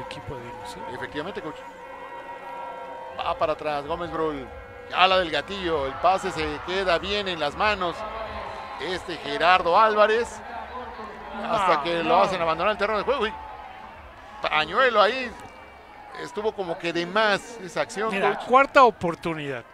equipo de ellos ¿eh? Efectivamente, coach. Va para atrás, Gómez Brul. Ala del gatillo, el pase se queda bien en las manos. Este Gerardo Álvarez. Hasta que lo hacen abandonar el terreno de juego. pañuelo ahí. Estuvo como que de más esa acción. cuarta oportunidad.